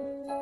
Thank you.